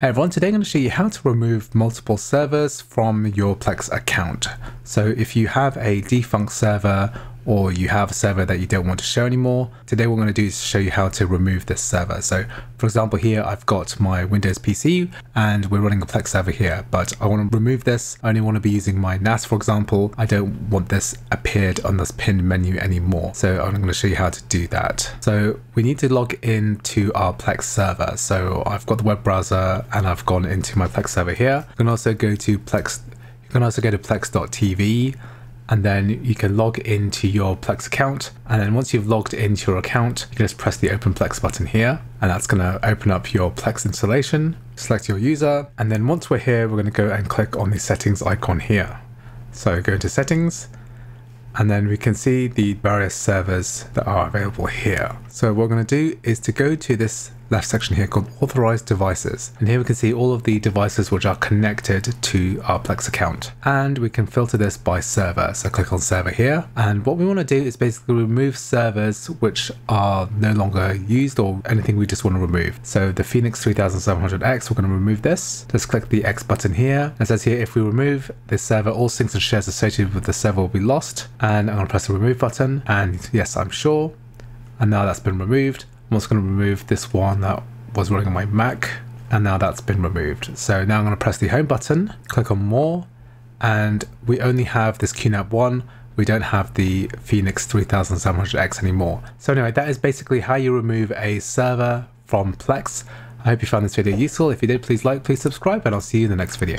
Hey everyone, today I'm going to show you how to remove multiple servers from your Plex account. So if you have a defunct server or you have a server that you don't want to show anymore, today what we're going to do is show you how to remove this server. So for example here I've got my Windows PC and we're running a Plex server here, but I want to remove this. I only want to be using my NAS for example. I don't want this appeared on this pinned menu anymore. So I'm going to show you how to do that. So we need to log in to our Plex server. So I've got the web browser and I've gone into my Plex server here. You can also go to Plex you can also go to plex.tv and then you can log into your Plex account. And then once you've logged into your account, you can just press the Open Plex button here, and that's going to open up your Plex installation. Select your user, and then once we're here, we're going to go and click on the settings icon here. So go into settings, and then we can see the various servers that are available here. So what we're going to do is to go to this left section here called authorized devices. And here we can see all of the devices which are connected to our Plex account. And we can filter this by server. So click on server here. And what we want to do is basically remove servers which are no longer used or anything we just want to remove. So the Phoenix 3700X we're going to remove this. Just click the X button here. It says here if we remove this server all syncs and shares associated with the server will be lost. And I'm going to press the remove button. And yes I'm sure. And now that's been removed I'm also going to remove this one that was running on my Mac and now that's been removed. So now I'm going to press the home button, click on more and we only have this QNAP 1 we don't have the Phoenix 3700X anymore. So anyway, that is basically how you remove a server from Plex. I hope you found this video useful. If you did, please like, please subscribe, and I'll see you in the next video.